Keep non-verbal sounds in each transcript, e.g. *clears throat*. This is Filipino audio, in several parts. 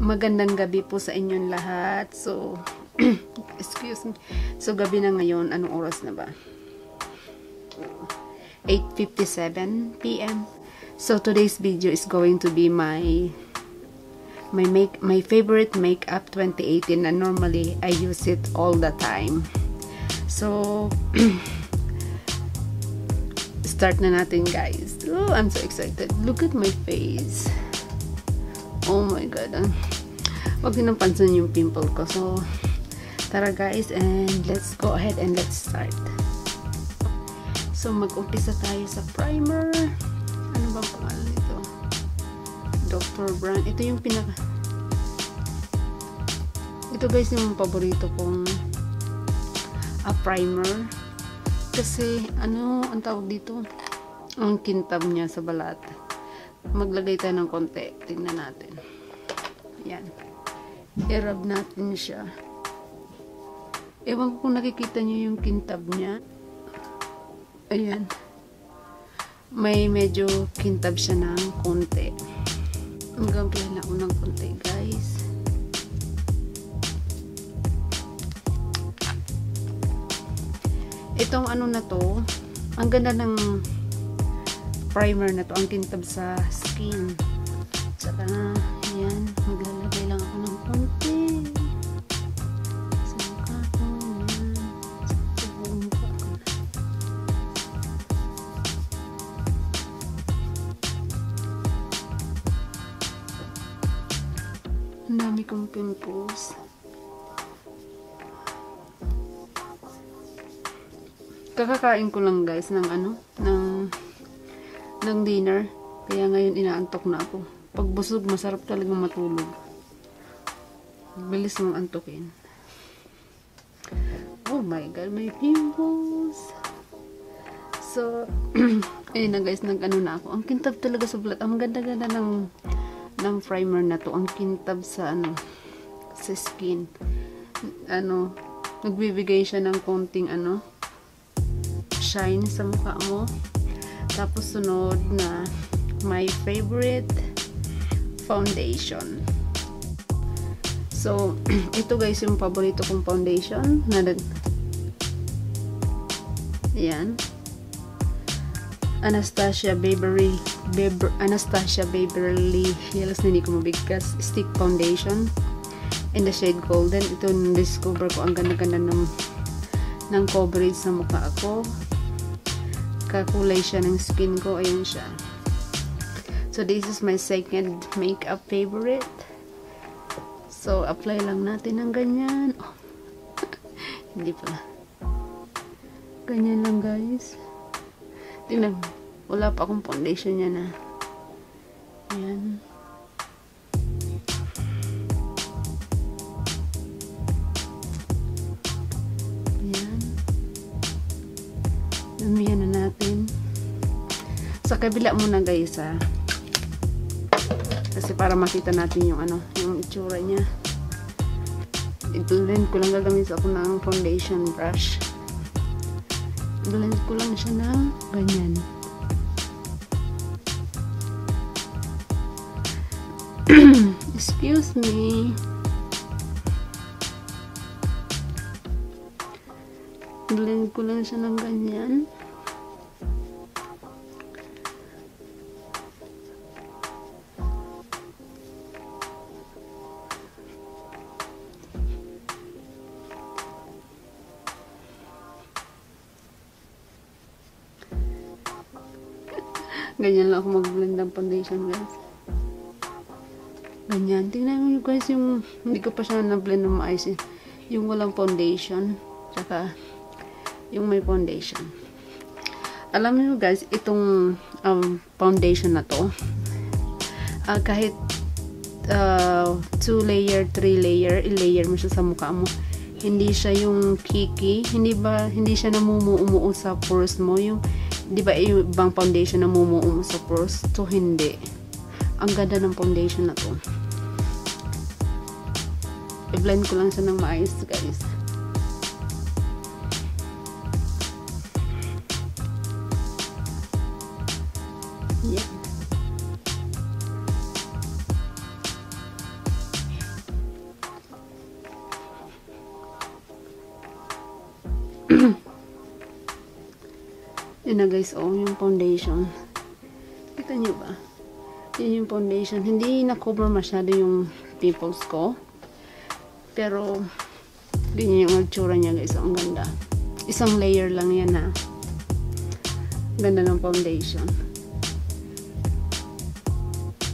Magandang gabi po sa inyong lahat. So, *clears throat* excuse me. So, gabi na ngayon. Anong oras na ba? 8.57 p.m. So, today's video is going to be my my make my favorite makeup 2018 and normally I use it all the time. So, *clears throat* start na natin guys. Oh, I'm so excited. Look at my face. Oh my god. Ah. Huwag nang pansin yung pimple ko. So, tara guys and let's go ahead and let's start. So, mag-umpisa tayo sa primer. Ano bang pangalan nito? Dr. Brand. Ito yung pinaka... Ito guys yung paborito kong a primer. Kasi, ano, ang tawag dito? Ang kintab niya sa balat maglagay tayo ng konti. Tingnan natin. Yan. I-rub natin siya. Ewan ko kung nakikita niyo yung kintab niya. Ayan. May medyo kintab siya ng konti. Magamplan ako ng konti, guys. Itong ano na to, ang ganda ng primer na to ang kintab sa skin. Saka yan maglalagay lang ako ng konti. Sa sa buong mukha ko kong pimples. Kakakain ko lang guys ng ano ng ng dinner. Kaya ngayon inaantok na ako. Pag busog, masarap talaga matulog. Bilis mong antokin. Oh my god, may pimples. So, *clears throat* ayun na guys, nag-ano na ako. Ang kintab talaga sa blood. Ang ganda-ganda ng ng primer na to. Ang kintab sa ano, sa skin. Ano, nagbibigay siya ng konting ano, shine sa mukha mo. Tapos sunod na my favorite foundation. So, *clears throat* ito guys yung paborito kong foundation na nag Ayan. Anastasia Beverly Beber, Anastasia Beverly Hills hindi ko mabigkas stick foundation in the shade golden ito discover ko ang ganda-ganda ng ng coverage sa mukha ako kakulay siya ng skin ko. Ayun siya. So, this is my second makeup favorite. So, apply lang natin ng ganyan. Oh. *laughs* Hindi pala. Ganyan lang, guys. Tingnan. Wala pa akong foundation niya na. Ayan. Sa kabila muna guys ha kasi para makita natin yung ano yung itsura niya. I-blend ko lang gagamit ako ng foundation brush. Blend ko lang siya ng ganyan. *clears throat* Excuse me. Blend ko lang siya ng ganyan Lang ako mag-blend ng foundation, guys. Ganyan. Tingnan nyo guys yung, hindi ko pa siya na-blend ng maayos eh. Yung walang foundation. Tsaka, yung may foundation. Alam niyo guys, itong um, foundation na to, uh, kahit 2 uh, layer, 3 layer, i-layer mo siya sa mukha mo, hindi siya yung kiki, hindi ba, hindi siya namumuumuo sa pores mo, yung di ba yung ibang foundation na mumuo sa pores to hindi? Ang ganda ng foundation na to. I-blend ko lang siya ng maayos guys guys, oh, yung foundation. Kita nyo ba? Yan yung foundation. Hindi na-cover masyado yung pimples ko. Pero, ganyan yung altsura niya guys. Ang ganda. Isang layer lang yan ha. Ganda ng foundation.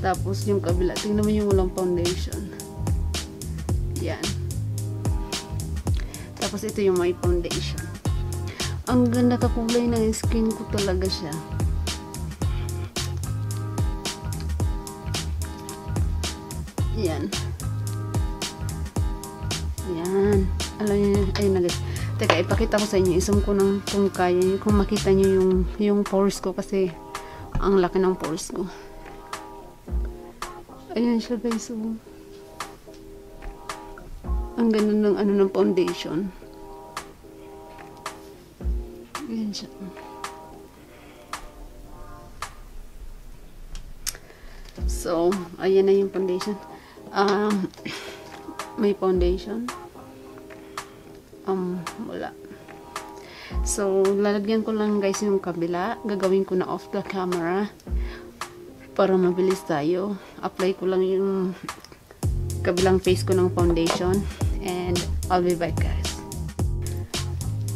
Tapos yung kabila. Tingnan mo yung walang foundation. Yan. Tapos ito yung may foundation. Ang ganda kakulay ng skin ko talaga siya. Yan. Yan. Alam niyo, ayun na guys. Teka, ipakita ko sa inyo. Isum ko ng kung kaya. Kung makita niyo yung, yung pores ko kasi ang laki ng pores ko. Ayan siya guys. Oh. Ang ganda ng ano ng foundation. Ayan siya. So, ayan na yung foundation. Um, may foundation. Um, wala. So, lalagyan ko lang guys yung kabila. Gagawin ko na off the camera. Para mabilis tayo. Apply ko lang yung kabilang face ko ng foundation. And, I'll be back guys.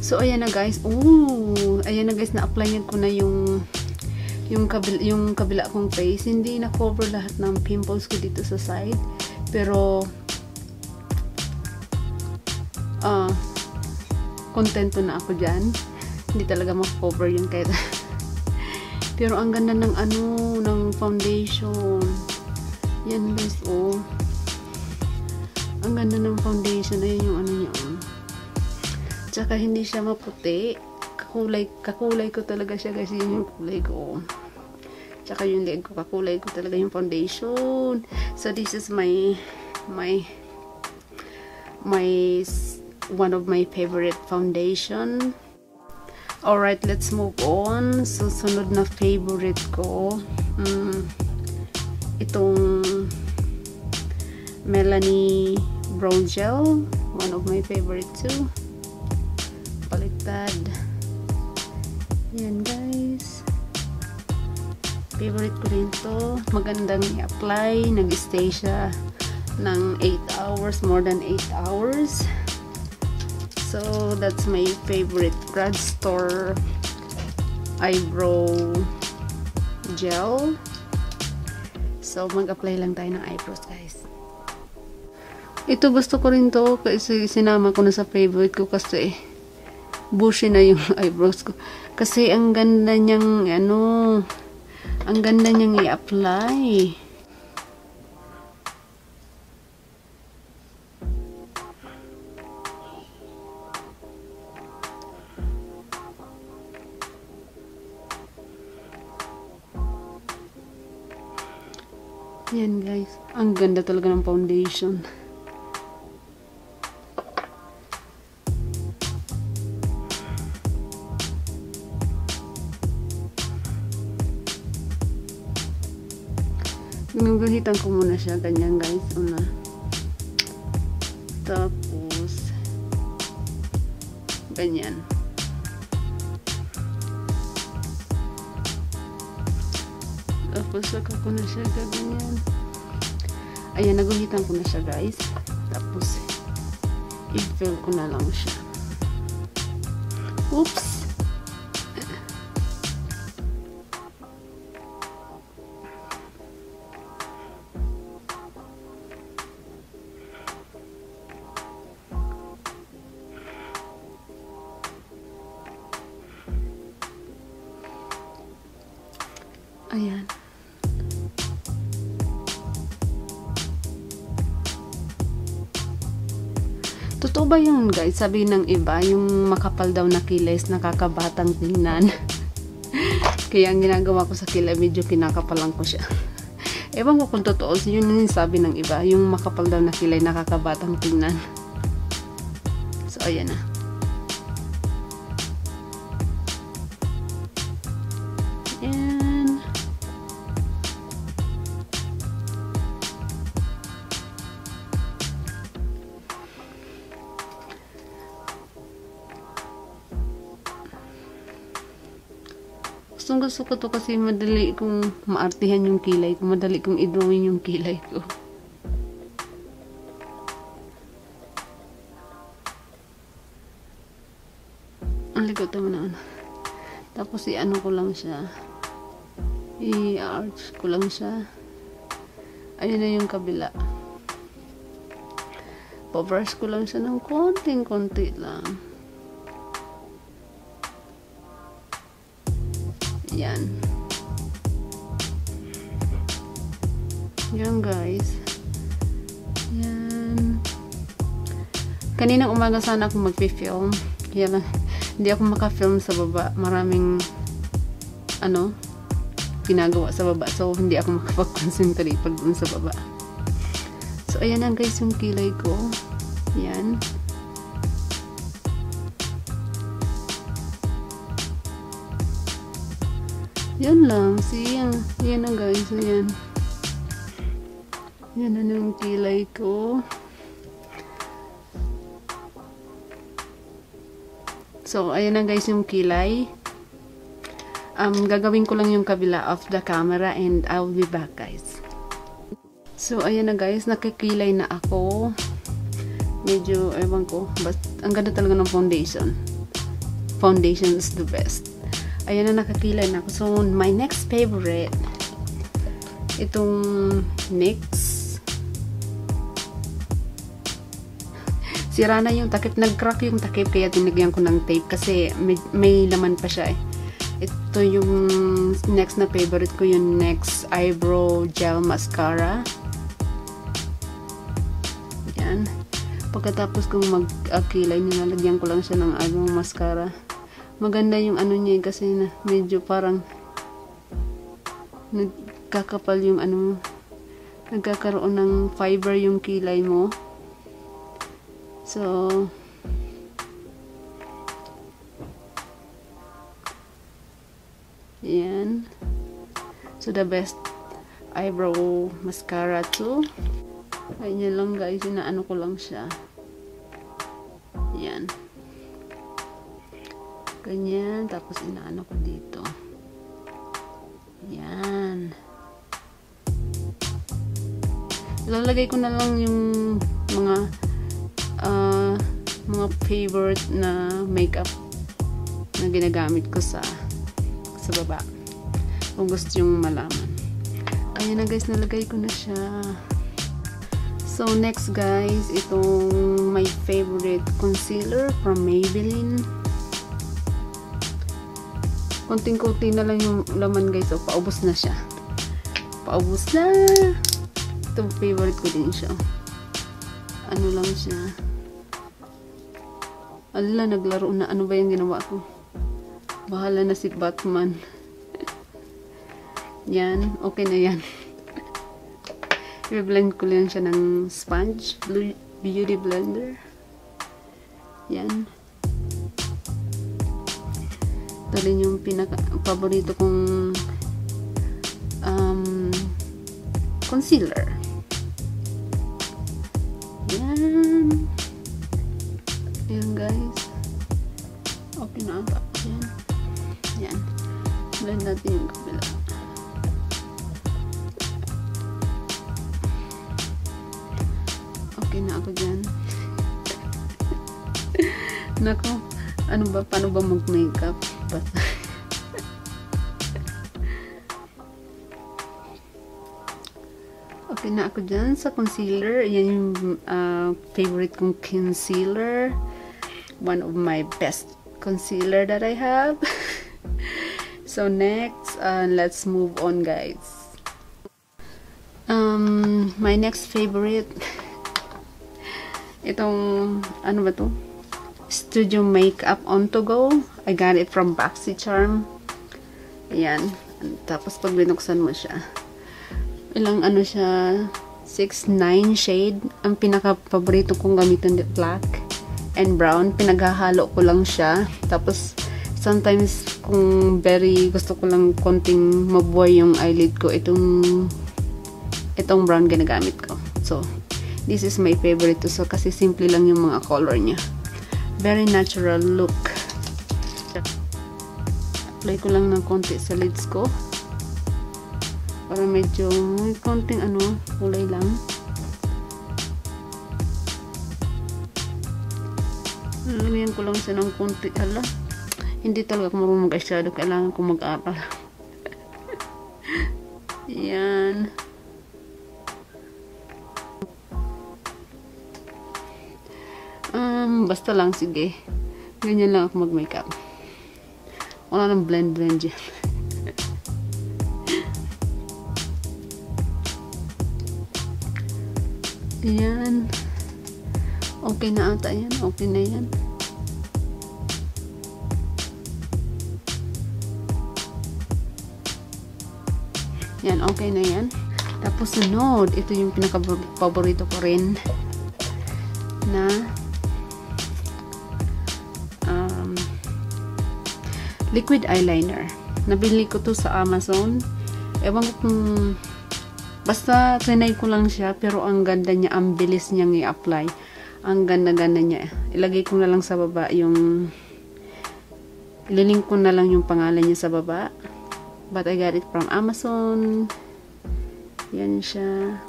So, ayan na guys. Ooh! Ayan na guys, na-applyan ko na yung yung kabila, yung kabila kong face. Hindi na-cover lahat ng pimples ko dito sa side. Pero, ah, uh, kontento na ako dyan. Hindi talaga ma-cover yun kahit *laughs* pero ang ganda ng ano, ng foundation. Yan guys, oh. Ang ganda ng foundation. Ayun yung ano niya, oh. Tsaka hindi siya maputi. Kakulay, kakulay ko talaga siya guys. Yun yung kulay ko. Tsaka yung leg ko, kakulay ko talaga yung foundation. So, this is my, my, my, one of my favorite foundation. Alright, let's move on. So, sunod na favorite ko. Um, itong Melanie Brow Gel. One of my favorite too baliktad yan guys. Favorite ko rin to. Magandang i-apply. Nag-stay siya ng 8 hours more than 8 hours. So that's my favorite drugstore eyebrow gel. So mag-apply lang tayo ng eyebrows guys. Ito gusto ko rin to kasi sinama ko na sa favorite ko kasi bushy na yung *laughs* eyebrows ko. Kasi ang ganda niyang, ano, ang ganda niyang i-apply. Yan guys. Ang ganda talaga ng foundation. Ginuguhitan ko muna siya. Ganyan guys. Una. Tapos, ganyan. Tapos, saka ko na siya ganyan. Ayan, naguhitan ko na siya guys. Tapos, i-fill ko na lang siya. Oops! Ba yun guys? Sabi ng iba, yung makapal daw na kilay nakakabatang tingnan. *laughs* Kaya ang ginagawa ko sa kilay, medyo kinakapalan ko siya. *laughs* Ewan ko kung totoo, yun yung sabi ng iba, yung makapal daw na kilay nakakabatang tingnan. So, ayan na. Gustong gusto ko to kasi madali kong maartihan yung kilay ko. Madali kong i-drawing yung kilay ko. *laughs* Ang likot naman na ano. Tapos i-ano ko lang siya. I-arch ko lang siya. Ayun na yung kabila. Pa-brush ko lang siya ng konting-konti lang. Yan guys. Yan. Kaninang umaga sana ako magpi-film. Lang, hindi ako maka-film sa baba. Maraming ano, ginagawa sa baba. So, hindi ako makapag-concentrate pag dun sa baba. So, ayan na guys yung kilay ko. Yan. Yan lang. See, yan. Yan na guys. Ayan. Yan na yung kilay ko. So, ayan na guys yung kilay. Um, gagawin ko lang yung kabila of the camera and I'll be back guys. So, ayan na guys. Nakikilay na ako. Medyo, ewan ko. But, ang ganda talaga ng foundation. Foundation is the best ayan na nakakilay na ako. So, my next favorite, itong NYX. Sira na yung takip. Nag-crack yung takip kaya tinagyan ko ng tape kasi may, may laman pa siya eh. Ito yung next na favorite ko, yung next eyebrow gel mascara. Yan. Pagkatapos kong mag-akilay, nilalagyan ko lang siya ng eyebrow mascara maganda yung ano niya kasi na medyo parang nagkakapal yung ano nagkakaroon ng fiber yung kilay mo so yan so the best eyebrow mascara too ayun lang guys inaano ko lang siya yan Ganyan. Tapos inaano ko dito. Yan. Lalagay ko na lang yung mga uh, mga favorite na makeup na ginagamit ko sa sa baba. Kung gusto yung malaman. Ayan na guys, nalagay ko na siya. So, next guys, itong my favorite concealer from Maybelline konting-konti na lang yung laman guys. So, paubos na siya. Paubos na. Ito, favorite ko din siya. Ano lang siya. Ala, naglaro na. Ano ba yung ginawa ko? Bahala na si Batman. *laughs* yan. Okay na yan. *laughs* I-blend ko lang siya ng sponge. Beauty blender. Yan ito rin yung pinaka paborito kong um, concealer natin yung kabila okay na ako dyan *laughs* nako ano ba paano ba mag makeup dapat. *laughs* okay na ako dyan sa concealer. Yan yung uh, favorite kong concealer. One of my best concealer that I have. *laughs* so next, uh, let's move on guys. Um, my next favorite *laughs* itong ano ba to? Studio Makeup On To Go. I got it from Charm. Ayan. Tapos pag binuksan mo siya, ilang ano siya, 6-9 shade. Ang pinaka-paborito kong gamitin black and brown. Pinaghahalo ko lang siya. Tapos, sometimes, kung very gusto ko lang konting mabuhay yung eyelid ko, itong itong brown ginagamit ko. So, this is my favorite. So, kasi simple lang yung mga color niya very natural look i-apply ko lang ng konti sa lids ko. Para medyo may konting ano, kulay lang. Lagyan ko lang siya ng konti. Hala, hindi talaga ako marunong mag-eyeshadow. Kailangan ko mag-aral. *laughs* Yan. Um, basta lang, sige. Ganyan lang ako mag-makeup. Wala nang blend-blend dyan. *laughs* Ayan. Okay na ata yan. Okay na yan. Yan, okay na yan. Tapos sunod, ito yung pinaka-paborito ko rin na um, liquid eyeliner. Nabili ko to sa Amazon. Ewan ko kung basta trinay ko lang siya pero ang ganda niya, ang bilis niyang i-apply. Ang ganda-ganda niya. Ilagay ko na lang sa baba yung ililink ko na lang yung pangalan niya sa baba. But I got it from Amazon. Yan siya.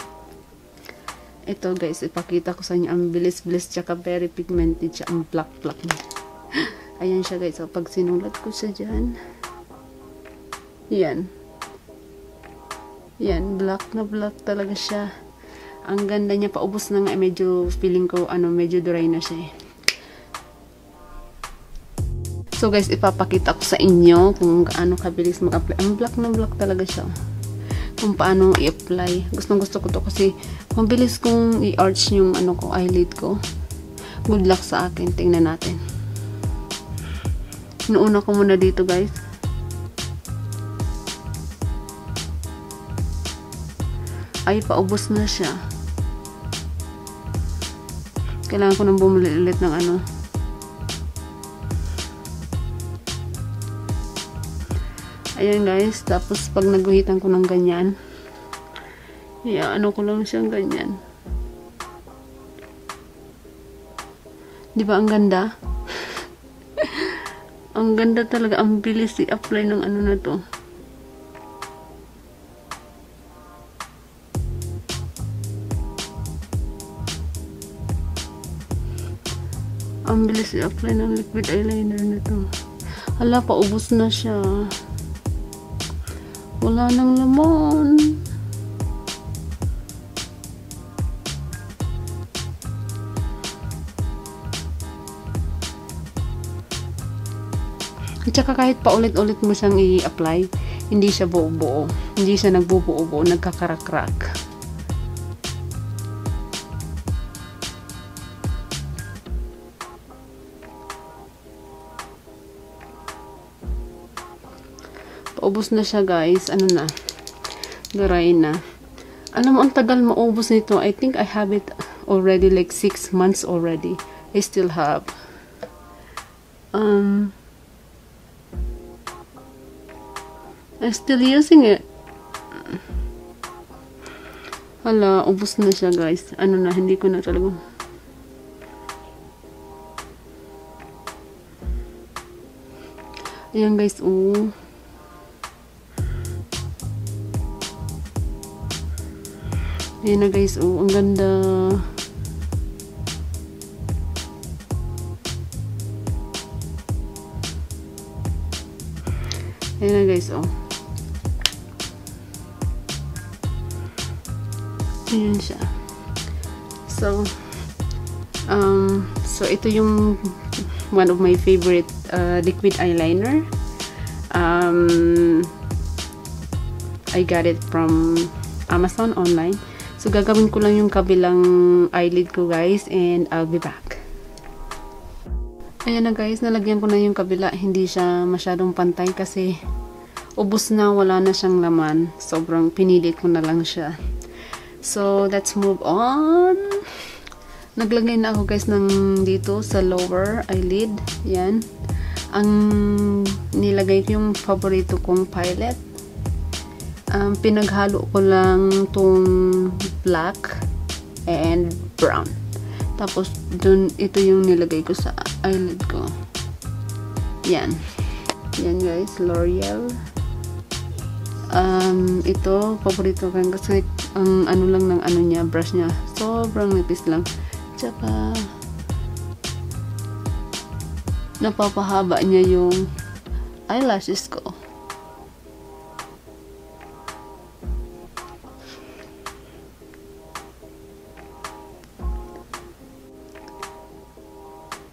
Ito guys, ipakita ko sa inyo. Ang bilis-bilis tsaka very pigmented siya. Ang black-black niya. *gasps* Ayan siya guys. So, pag sinulat ko siya dyan. Yan. Yan. Black na black talaga siya. Ang ganda niya. Paubos na nga. Medyo feeling ko ano, medyo dry na siya eh. So guys, ipapakita ko sa inyo kung gaano kabilis mag-apply. Ang black na black talaga siya. Kung paano i-apply. Gustong gusto ko to kasi mabilis kong i-arch yung ano ko, eyelid ko. Good luck sa akin. Tingnan natin. Inuuna ko muna dito guys. Ay, paubos na siya. Kailangan ko nang bumili ulit ng ano, Ayan guys, tapos pag naguhitan ko ng ganyan, yeah, ano ko lang siyang ganyan. Di ba ang ganda? *laughs* ang ganda talaga, ang bilis i-apply ng ano na to. Ang bilis i-apply ng liquid eyeliner na to. Hala, paubos na siya. Wala nang lamon. At saka kahit paulit-ulit mo siyang i-apply, hindi siya buo-buo. Hindi siya nagbubuo-buo, nagkakarak-rak. Paubos na siya guys. Ano na? Dry na. Alam mo, ang tagal maubos nito. I think I have it already like 6 months already. I still have. Um, I'm still using it. Hala, ubos na siya guys. Ano na, hindi ko na talaga. Ayan guys, oh. Ayan na guys, oh, ang ganda. Ayan na guys, oh. Ayan siya. So, um, so ito yung one of my favorite uh, liquid eyeliner. Um, I got it from Amazon online. So, gagawin ko lang yung kabilang eyelid ko guys and I'll be back. Ayan na guys, nalagyan ko na yung kabila. Hindi siya masyadong pantay kasi ubos na, wala na siyang laman. Sobrang pinilit ko na lang siya. So, let's move on. Naglagay na ako guys ng dito sa lower eyelid. Yan. Ang nilagay ko yung paborito kong pilot um, pinaghalo ko lang tong black and brown. Tapos, dun, ito yung nilagay ko sa eyelid ko. Yan. Yan guys, L'Oreal. Um, ito, paborito ko kasi ang ano lang ng ano niya, brush niya. Sobrang nipis lang. Tsaka, napapahaba niya yung eyelashes ko.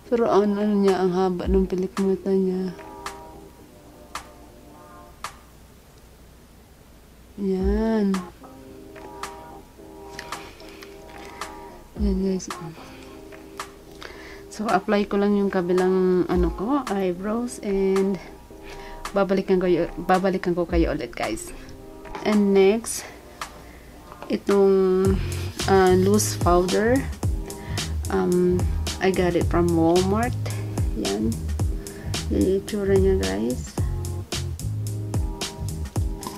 Pero ang ano niya, ang haba ng pilik mata niya. Yan. Yan guys. So, apply ko lang yung kabilang ano ko, eyebrows and babalikan ko, babalikan ko kayo ulit guys. And next, itong uh, loose powder. Um, I got it from Walmart. Yan. Yan yung itsura niya guys.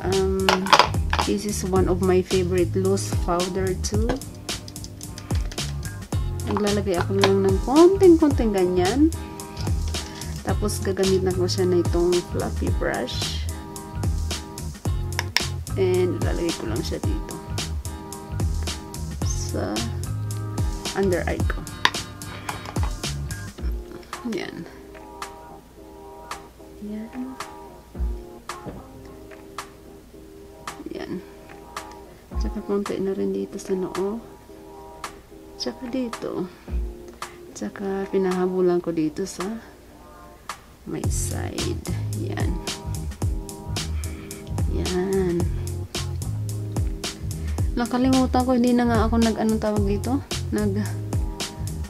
Um, this is one of my favorite loose powder too. Naglalagay ako lang ng konting-konting ganyan. Tapos gagamitan ko siya na itong fluffy brush. And lalagay ko lang siya dito. Sa under eye ko. Yan. Yan. Tsaka konti na rin dito sa noo. Tsaka dito. Tsaka pinahabulan ko dito sa my side. Yan. Yan. Nakalimutan ko, hindi na nga ako nag, anong tawag dito? Nag,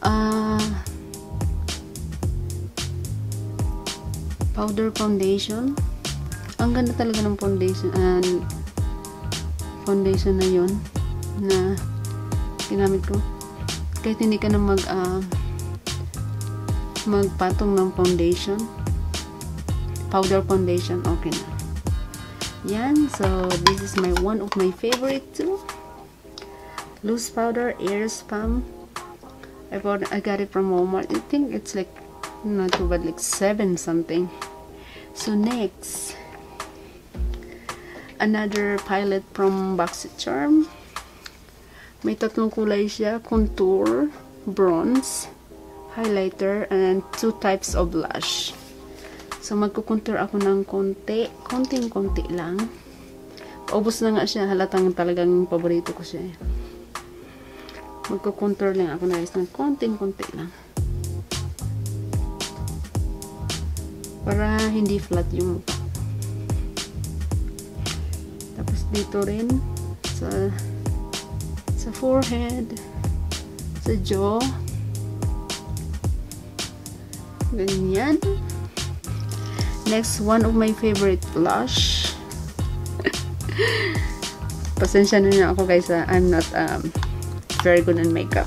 ah, uh, powder foundation. Ang ganda talaga ng foundation uh, foundation na yon na ginamit ko. Kahit hindi ka na mag uh, magpatong ng foundation. Powder foundation, okay na. Yan, so this is my one of my favorite too. Loose powder air spam. I bought I got it from Walmart. I think it's like not too bad like 7 something. So next, another pilot from BoxyCharm. May tatlong kulay siya, contour, bronze, highlighter, and two types of blush. So magkukontour ako ng konti, konting-konti lang. Paubos na nga siya, halatang talagang paborito ko siya. Magkukontour lang ako na ng konting-konti lang. Para hindi flat yung mukha. Tapos dito rin sa sa forehead, sa jaw. Ganyan. Next, one of my favorite blush. *laughs* Pasensya na niyo ako guys, uh, I'm not um, very good in makeup.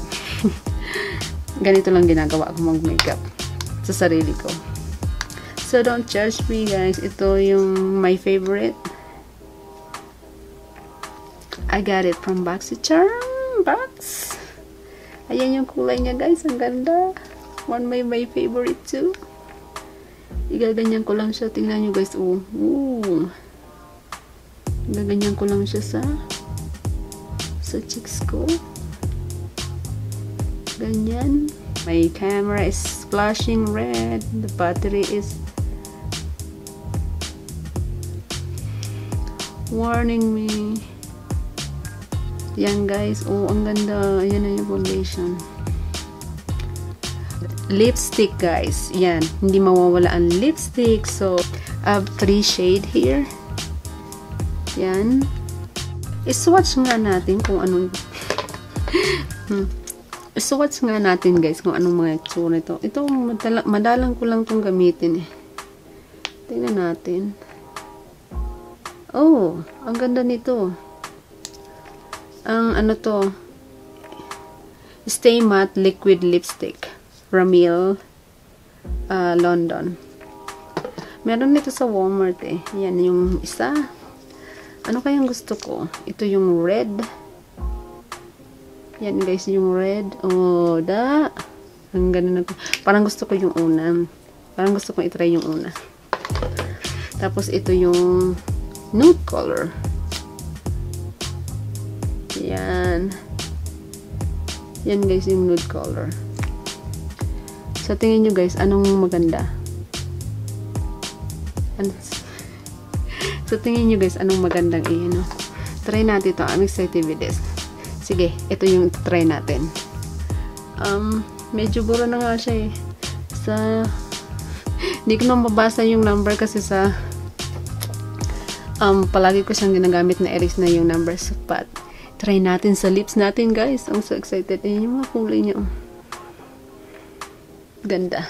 *laughs* Ganito lang ginagawa ko mag-makeup sa sarili ko. So, don't judge me, guys. Ito yung my favorite. I got it from BoxyCharm box. Ayan yung kulay niya, guys. Ang ganda. One my my favorite too. Igaganyan ko lang siya. Tingnan nyo, guys. Oh. Ooh. Igaganyan ko lang siya sa sa cheeks ko. Ganyan. My camera is flashing red. The battery is warning me. Yan guys. Oh, ang ganda. Ayan na yung foundation. Lipstick guys. Yan. Hindi mawawala ang lipstick. So, I have three shade here. Yan. I-swatch nga natin kung anong *laughs* hmm. I-swatch nga natin guys kung anong mga itsura ito. Ito, madala, madalang ko lang itong gamitin eh. Tingnan natin. Oh, ang ganda nito. Ang ano to? Stay Matte Liquid Lipstick. Ramil uh, London. Meron nito sa Walmart eh. Yan yung isa. Ano kayang gusto ko? Ito yung red. Yan guys, yung red. Oh, da. Ang ganda na. Parang gusto ko yung una. Parang gusto ko itry yung una. Tapos ito yung nude color. Yan. Yan guys yung nude color. Sa tingin nyo guys, anong maganda? *laughs* Sa tingin nyo guys, anong magandang i ano? Try natin ito. I'm excited with this. Sige, ito yung try natin. Um, medyo buro na nga siya eh. Sa, *laughs* hindi ko na mabasa yung number kasi sa, um, palagi ko siyang ginagamit na erase na yung numbers. But, try natin sa lips natin guys. I'm so excited. Ayan yung mga kulay niya. Oh. Ganda.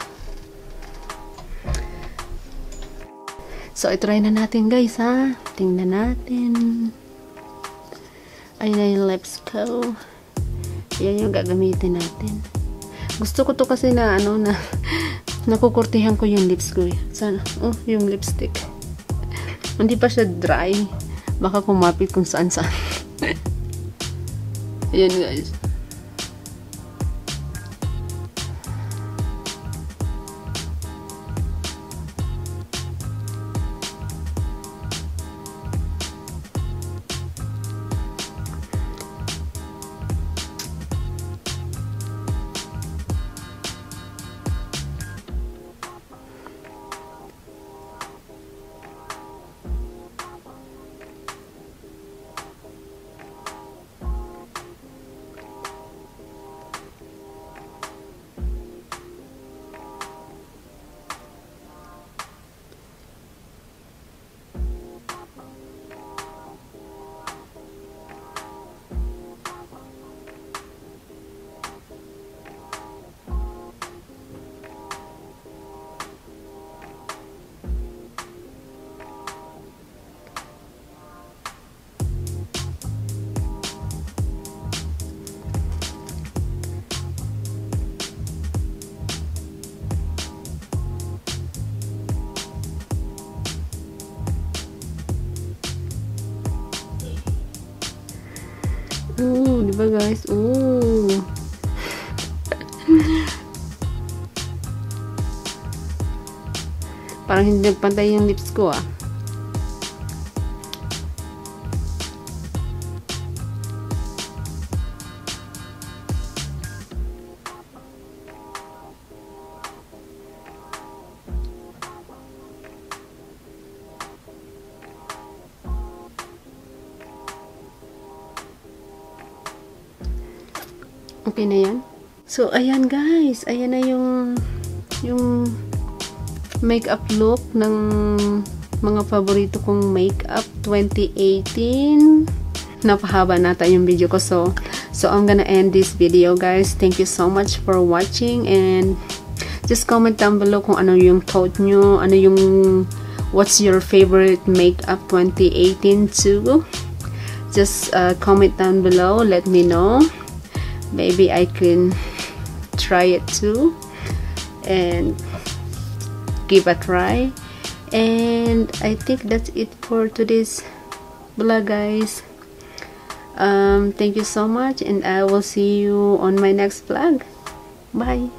So, itry na natin guys ha. Tingnan natin. Ayun na yung lips ko. Ayan yung gagamitin natin. Gusto ko to kasi na ano na *laughs* nakukurtihan ko yung lips ko. Eh. Sana, oh, yung lipstick. Hindi pa siya dry. Baka kumapit kung saan saan. *laughs* Ayan guys. Guys? Oh. *laughs* Parang hindi nagpantay yung lips ko ah. So, ayan guys. Ayan na yung yung makeup look ng mga paborito kong makeup 2018. Napahaba nata yung video ko. So, so I'm gonna end this video guys. Thank you so much for watching and just comment down below kung ano yung thought nyo. Ano yung what's your favorite makeup 2018 too. Just uh, comment down below. Let me know maybe I can try it too and give a try. And I think that's it for today's vlog guys. Um, thank you so much and I will see you on my next vlog. Bye